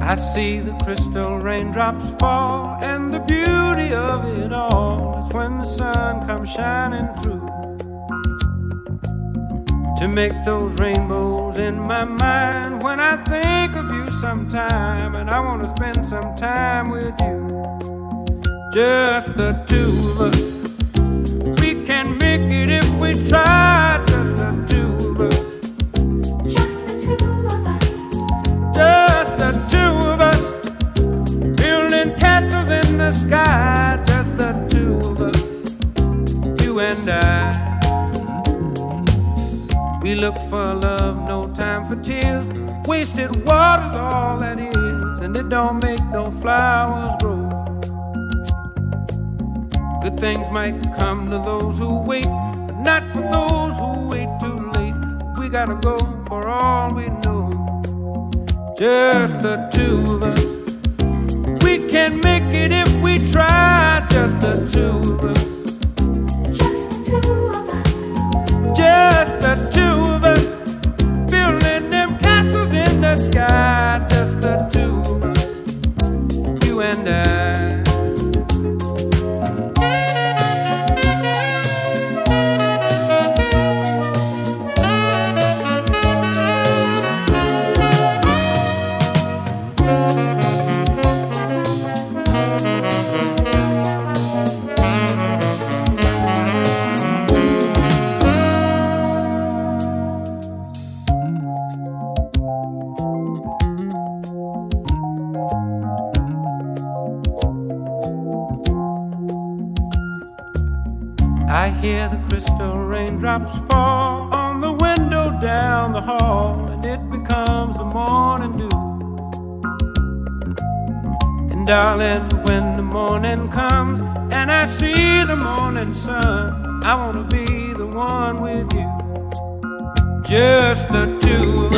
I see the crystal raindrops fall, and the beauty of it all is when the sun comes shining through to make those rainbows in my mind when I think of you sometime, and I want to spend some time with you. Just the two of us. We can make it if we try. Just the two of us. Just the two of us. Just the two of us. Building castles in the sky. Just the two of us. You and I. We look for love, no time for tears. Wasted water's all that is, and it don't make no flowers grow. Good things might come to those who wait, but not for those who wait too late. We gotta go for all we know. Just the two of us. We can make it if we try. Just the two of us. I hear the crystal raindrops fall on the window down the hall, and it becomes the morning dew. And darling, when the morning comes and I see the morning sun, I wanna be the one with you. Just the two